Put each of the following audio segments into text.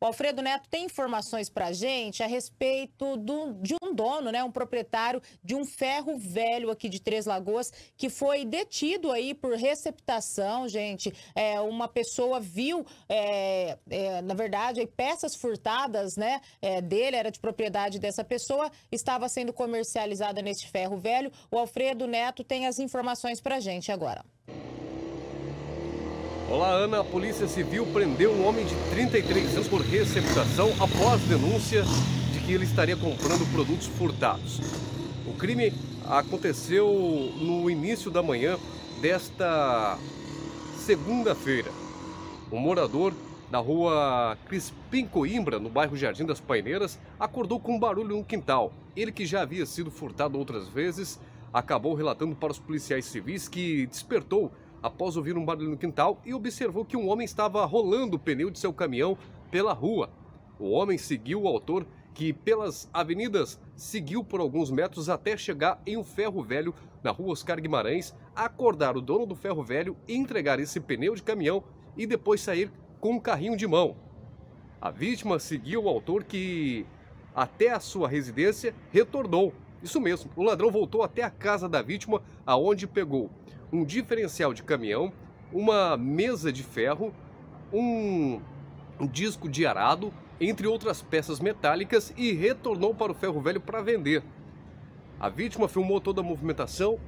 O Alfredo Neto tem informações para gente a respeito do, de um dono, né, um proprietário de um ferro velho aqui de Três Lagoas, que foi detido aí por receptação, gente. É, uma pessoa viu, é, é, na verdade, aí, peças furtadas né, é, dele, era de propriedade dessa pessoa, estava sendo comercializada nesse ferro velho. O Alfredo Neto tem as informações para gente agora. Olá, Ana. A Polícia Civil prendeu um homem de 33 anos por receptação após denúncia de que ele estaria comprando produtos furtados. O crime aconteceu no início da manhã desta segunda-feira. Um morador da rua Crispim Coimbra, no bairro Jardim das Paineiras, acordou com um barulho no quintal. Ele que já havia sido furtado outras vezes, acabou relatando para os policiais civis que despertou após ouvir um barulho no quintal e observou que um homem estava rolando o pneu de seu caminhão pela rua. O homem seguiu o autor, que pelas avenidas seguiu por alguns metros até chegar em um ferro velho na rua Oscar Guimarães, acordar o dono do ferro velho e entregar esse pneu de caminhão e depois sair com um carrinho de mão. A vítima seguiu o autor que, até a sua residência, retornou. Isso mesmo, o ladrão voltou até a casa da vítima, aonde pegou um diferencial de caminhão, uma mesa de ferro, um, disco de arado, entre outras peças metálicas e retornou para o ferro velho para vender. A vítima filmou toda a movimentação.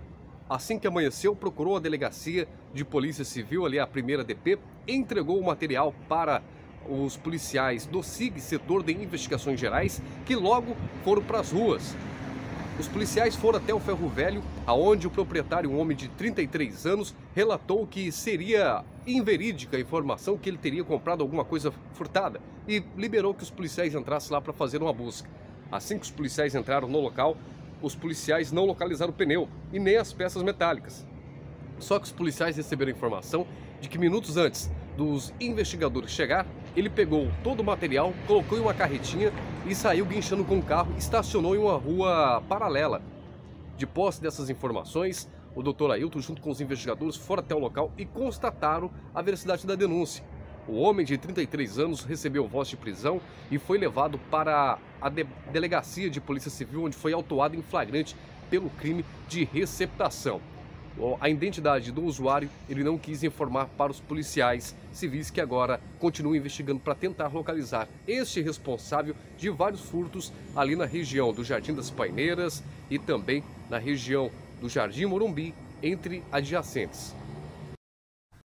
Assim que amanheceu, procurou a delegacia de polícia civil, ali a primeira DP, entregou o material para os policiais do SIG, setor de investigações gerais, que logo foram para as ruas. Os policiais foram até o ferro velho, aonde o proprietário, um homem de 33 anos, relatou que seria inverídica a informação que ele teria comprado alguma coisa furtada e liberou que os policiais entrassem lá para fazer uma busca. Assim que os policiais entraram no local, os policiais não localizaram o pneu e nem as peças metálicas. Só que os policiais receberam informação de que minutos antes dos investigadores chegar, ele pegou todo o material, colocou em uma carretinha e saiu guinchando com o carro, estacionou em uma rua paralela. De posse dessas informações, o Dr. Ailton, junto com os investigadores, foram até o local e constataram a veracidade da denúncia. O homem de 33 anos recebeu voz de prisão e foi levado para a de delegacia de polícia civil, onde foi autuado em flagrante pelo crime de receptação a identidade do usuário, ele não quis informar para os policiais civis que agora continuam investigando para tentar localizar este responsável de vários furtos ali na região do Jardim das Paineiras e também na região do Jardim Morumbi, entre adjacentes.